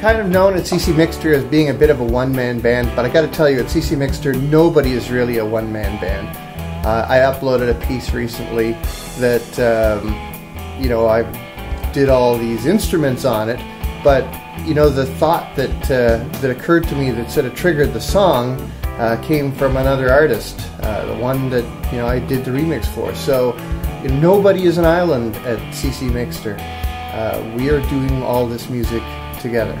kind of known at ccMixter as being a bit of a one-man band, but I got to tell you, at ccMixter, nobody is really a one-man band. Uh, I uploaded a piece recently that um, you know I did all these instruments on it, but you know the thought that uh, that occurred to me that sort of triggered the song uh, came from another artist, uh, the one that you know I did the remix for. So you know, nobody is an island at ccMixter. Uh, we are doing all this music together.